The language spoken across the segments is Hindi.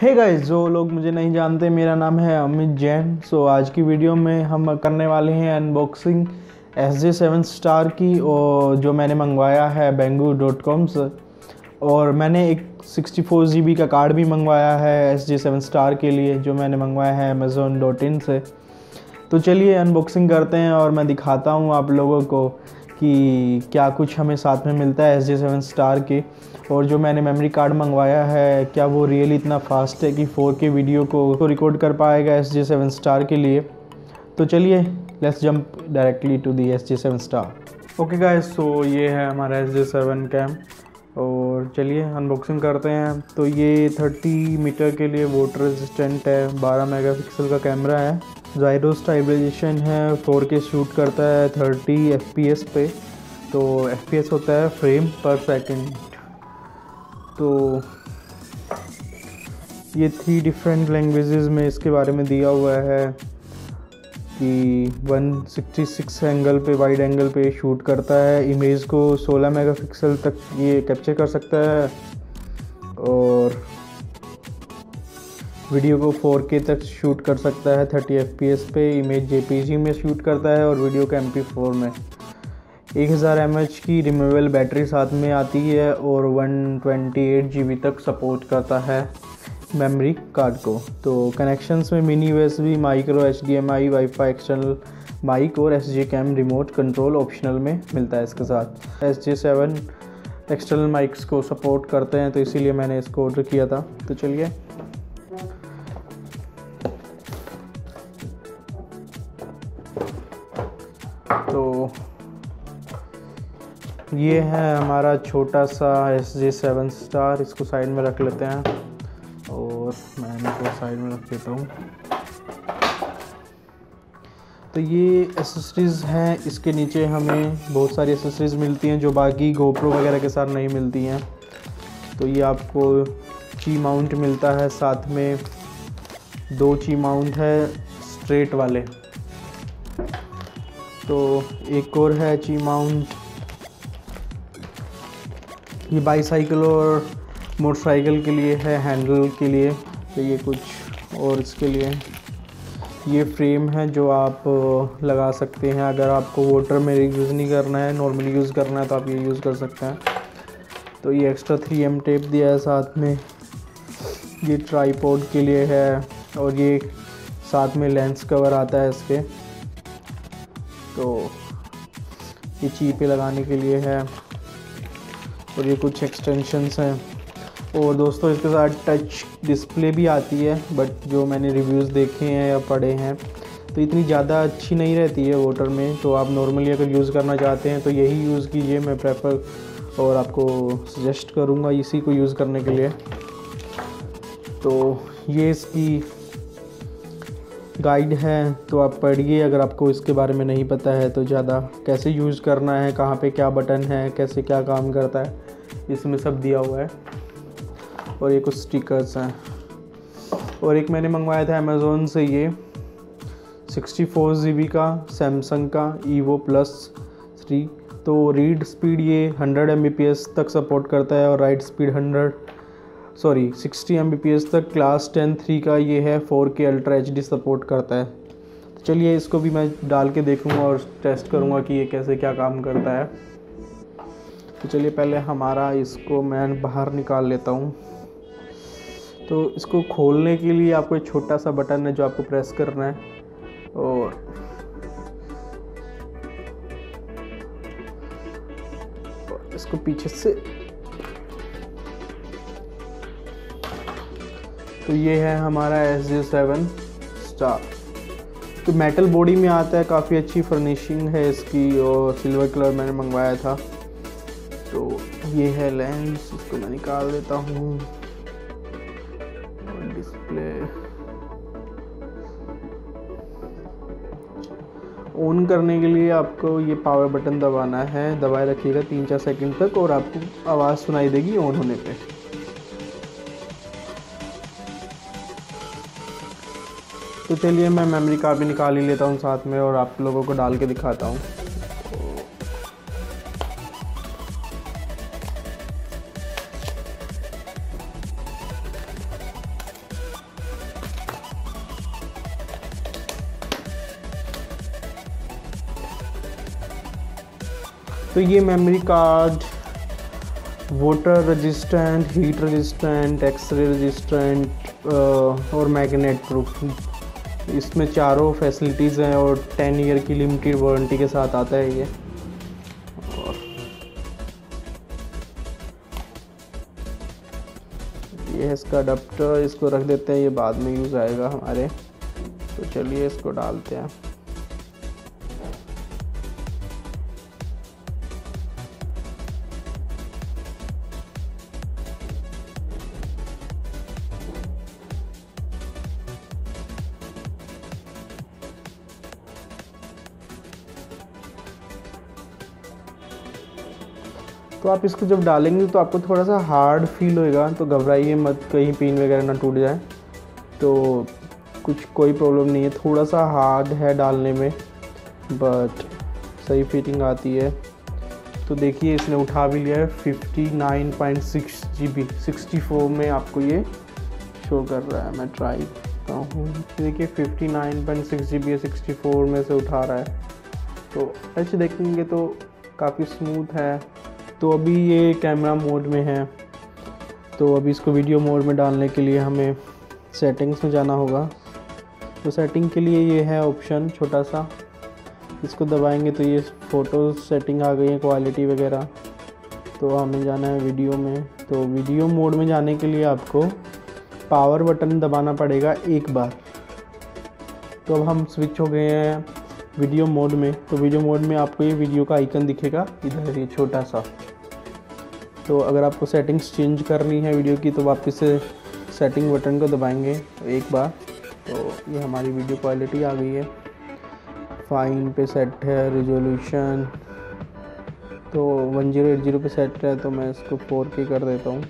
हे गाइस जो लोग मुझे नहीं जानते, मेरा नाम है अमित जैन। सो आज की वीडियो में हम करने वाले हैं unboxing S J seven star की, और जो मैंने मंगवाया है बेंगू डॉट कॉम से। और मैंने एक सिक्सटी फोर जी बी का कार्ड भी मंगवाया है एस जे सेवन स्टार के लिए, जो मैंने मंगवाया है अमेज़ोन डॉट इन से। तो चलिए अनबॉक्सिंग करते हैं, और मैं दिखाता हूँ आप लोगों को कि क्या कुछ हमें साथ में मिलता है एस जे सेवन स्टार के। और जो मैंने मेमोरी कार्ड मंगवाया है, क्या वो रियली इतना फास्ट है कि 4K वीडियो को रिकॉर्ड कर पाएगा एस जे सेवन स्टार के लिए? तो चलिए let's jump directly to the S J seven star okay guys so ये है हमारा एस जे सेवन कैम और चलिए अनबॉक्सिंग करते हैं। तो ये 30 मीटर के लिए वाटर रेजिस्टेंट है। 12 मेगापिक्सल का कैमरा है। जायरो स्टाइबलाइजेशन है। 4K शूट करता है 30 एफ़ पे। तो एफपीएस होता है फ्रेम पर सेकंड तो ये थ्री डिफरेंट लैंग्वेजेस में इसके बारे में दिया हुआ है कि 166 एंगल पे वाइड एंगल पे शूट करता है। इमेज को 16 मेगापिक्सल तक ये कैप्चर कर सकता है। और वीडियो को 4K तक शूट कर सकता है 30 एफ़ पे। इमेज जेपीजी में शूट करता है और वीडियो को एम में। एक हज़ार एम की रिमूवेबल बैटरी साथ में आती है और one twenty eight G B तक सपोर्ट करता है मेमोरी कार्ड को। तो कनेक्शंस में mini USB micro H D M I wifi external mic और S G cam remote control optional में मिलता है इसके साथ। S J seven external mics को सपोर्ट करते हैं तो इसीलिए मैंने इसको ऑर्डर किया था। तो चलिए ये है हमारा छोटा सा एस जे सेवन स्टार इसको साइड में रख लेते हैं। और मैं इसको साइड में रख देता हूँ। तो ये एसेसरीज़ हैं, इसके नीचे हमें बहुत सारी एसेसरीज़ मिलती हैं, जो बाकी गोप्रो वगैरह के साथ नहीं मिलती हैं। तो ये आपको ची माउंट मिलता है, साथ में दो ची माउंट है स्ट्रेट वाले। तो एक और है ची माउंट ये बाईसाइकिल और मोटरसाइकिल के लिए है, हैंडल के लिए तो ये कुछ और इसके लिए। ये फ्रेम है जो आप लगा सकते हैं। अगर आपको वाटर में यूज़ नहीं करना है, नॉर्मली यूज़ करना है तो आप ये यूज़ कर सकते हैं। तो ये एक्स्ट्रा थ्री एम टेप दिया है साथ में। ये ट्राईपोड के लिए है और ये साथ में लेंस कवर आता है इसके। तो ये चीपे लगाने के लिए है। और ये कुछ एक्सटेंशंस हैं। और दोस्तों, इसके साथ टच डिस्प्ले भी आती है बट जो मैंने रिव्यूज़ देखे हैं या पढ़े हैं तो इतनी ज़्यादा अच्छी नहीं रहती है वोटर में। तो आप नॉर्मली अगर यूज़ करना चाहते हैं तो यही यूज़ कीजिए, मैं प्रेफर और आपको सजेस्ट करूँगा इसी को यूज़ करने के लिए। तो ये इसकी गाइड है तो आप पढ़िए। अगर आपको इसके बारे में नहीं पता है तो ज़्यादा कैसे यूज़ करना है, कहाँ पे क्या बटन है, कैसे क्या काम करता है इसमें सब दिया हुआ है। और ये कुछ स्टिकर्स हैं। और एक मैंने मंगवाया था अमेज़ोन से ये। सिक्सटी फोर जी बी का सैमसंग का ईवो प्लस थ्री तो रीड स्पीड ये hundred M B P S तक सपोर्ट करता है और write speed hundred sorry sixty M B P S तक क्लास टेन थ्री का ये है फोर के अल्ट्रा एच डी सपोर्ट करता है। तो चलिए इसको भी मैं डाल के देखूँगा और टेस्ट करूँगा कि ये कैसे क्या काम करता है। तो चलिए पहले हमारा इसको मैं बाहर निकाल लेता हूँ। तो इसको खोलने के लिए आपको एक छोटा सा बटन है जो आपको प्रेस करना है। और इसको पीछे से तो ये है हमारा एस जी सेवन स्टार तो मेटल बॉडी में आता है, काफ़ी अच्छी फर्निशिंग है इसकी और सिल्वर कलर मैंने मंगवाया था। ये है लेंस इसको मैं निकाल देता हूँ। डिस्प्ले ऑन करने के लिए आपको ये पावर बटन दबाना है। दबाए रखिएगा तीन चार सेकंड तक और आपको आवाज़ सुनाई देगी ऑन होने पे। तो चलिए मैं मेमोरी कार्ड भी निकाल ही लेता हूँ साथ में और आप लोगों को डाल के दिखाता हूँ। तो ये memory card water resistant heat resistant x ray resistant और मैग्नेट प्रूफ इसमें चारों फैसिलिटीज़ हैं और टेन ईयर की लिमिटेड वारंटी के साथ आता है ये. ये है इसका अडप्टर इसको रख देते हैं, ये बाद में यूज़ आएगा हमारे. तो चलिए इसको डालते हैं. तो आप इसको जब डालेंगे तो आपको थोड़ा सा हार्ड फील होएगा तो घबराइए मत, कहीं पिन वगैरह ना टूट जाए। तो कुछ कोई प्रॉब्लम नहीं है, थोड़ा सा हार्ड है डालने में बट सही फिटिंग आती है। तो देखिए, इसने उठा भी लिया है fifty nine point six G B sixty four में आपको ये शो कर रहा है। मैं ट्राई करता हूँ। देखिए fifty nine point six G B है सिक्सटी फोर में से उठा रहा है। तो टच देखेंगे तो काफ़ी स्मूथ है। तो अभी ये कैमरा मोड में है। तो अभी इसको वीडियो मोड में डालने के लिए हमें सेटिंग्स में जाना होगा। तो सेटिंग के लिए ये है ऑप्शन छोटा सा। इसको दबाएँगे तो ये फ़ोटो सेटिंग आ गई है क्वालिटी वगैरह। तो हमें जाना है वीडियो में। तो वीडियो मोड में जाने के लिए आपको पावर बटन दबाना पड़ेगा एक बार। तो अब हम स्विच हो गए हैं वीडियो मोड में। तो वीडियो मोड में आपको ये वीडियो का आइकन दिखेगा। इधर ये छोटा सा। तो अगर आपको सेटिंग्स चेंज करनी है वीडियो की तो वापस से सेटिंग बटन को दबाएँगे एक बार। तो ये हमारी वीडियो क्वालिटी आ गई है। फाइन पे सेट है रिजोल्यूशन तो वन ज़ीरो एट ज़ीरो पे सेट है तो मैं इसको फोर के कर देता हूँ।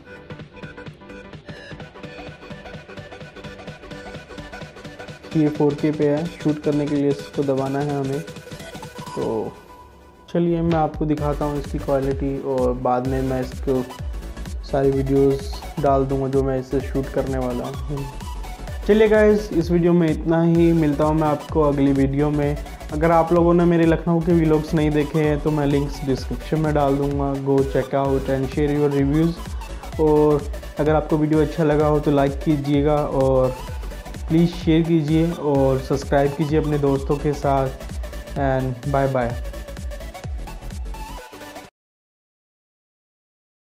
ये फोर के पे है। शूट करने के लिए इसको दबाना है हमें। तो चलिए मैं आपको दिखाता हूँ इसकी क्वालिटी और बाद में मैं इसको सारी वीडियोस डाल दूँगा जो मैं इसे शूट करने वाला हूँ। चलिए गाइज़ इस वीडियो में इतना ही। मिलता हूँ मैं आपको अगली वीडियो में। अगर आप लोगों ने मेरे लखनऊ के व्लॉग्स नहीं देखे हैं तो मैं लिंक्स डिस्क्रिप्शन में डाल दूँगा। Go check out and share your reviews और अगर आपको वीडियो अच्छा लगा हो तो लाइक कीजिएगा और प्लीज़ शेयर कीजिए और सब्सक्राइब कीजिए अपने दोस्तों के साथ। And bye bye